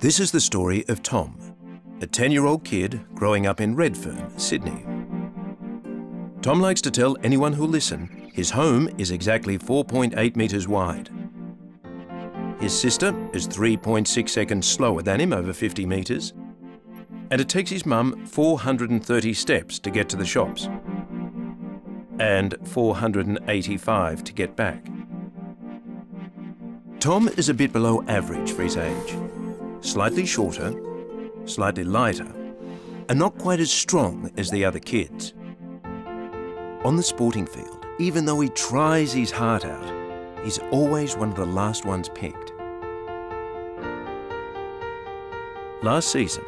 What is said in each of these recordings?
This is the story of Tom, a 10-year-old kid growing up in Redfern, Sydney. Tom likes to tell anyone who'll listen his home is exactly 4.8 metres wide. His sister is 3.6 seconds slower than him over 50 metres, and it takes his mum 430 steps to get to the shops and 485 to get back. Tom is a bit below average for his age. Slightly shorter, slightly lighter, and not quite as strong as the other kids. On the sporting field, even though he tries his heart out, he's always one of the last ones picked. Last season,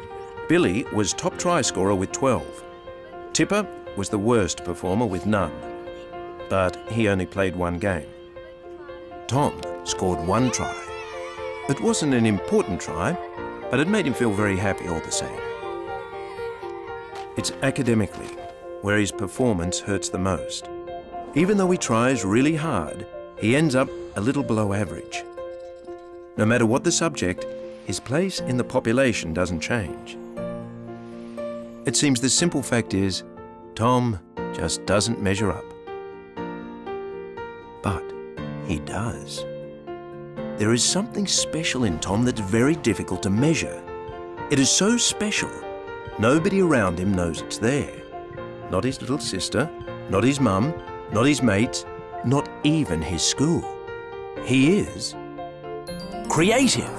Billy was top try scorer with 12. Tipper was the worst performer with none, but he only played one game. Tom scored one try. It wasn't an important try, but it made him feel very happy all the same. It's academically where his performance hurts the most. Even though he tries really hard, he ends up a little below average. No matter what the subject, his place in the population doesn't change. It seems the simple fact is Tom just doesn't measure up. But he does. There is something special in Tom that's very difficult to measure. It is so special, nobody around him knows it's there. Not his little sister, not his mum, not his mates, not even his school. He is creative.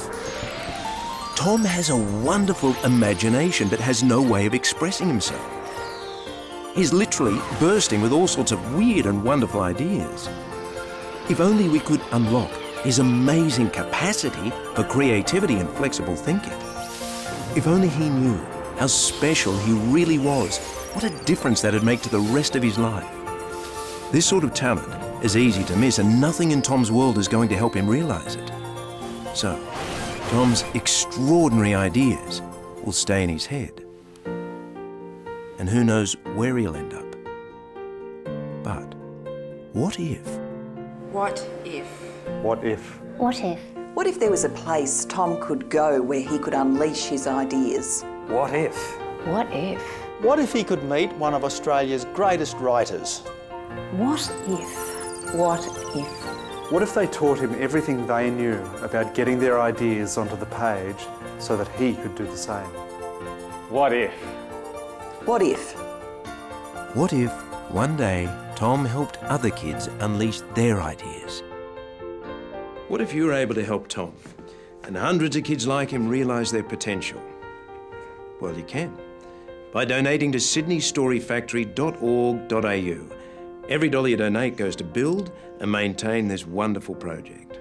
Tom has a wonderful imagination but has no way of expressing himself. He's literally bursting with all sorts of weird and wonderful ideas. If only we could unlock his amazing capacity for creativity and flexible thinking. If only he knew how special he really was, what a difference that'd make to the rest of his life. This sort of talent is easy to miss and nothing in Tom's world is going to help him realize it. So, Tom's extraordinary ideas will stay in his head. And who knows where he'll end up. But what if? What if? What if? What if? What if there was a place Tom could go where he could unleash his ideas? What if? What if? What if he could meet one of Australia's greatest writers? What if? What if? What if they taught him everything they knew about getting their ideas onto the page so that he could do the same? What if? What if? What if one day Tom helped other kids unleash their ideas? What if you were able to help Tom and hundreds of kids like him realise their potential? Well, you can by donating to sydneystoryfactory.org.au. Every dollar you donate goes to build and maintain this wonderful project.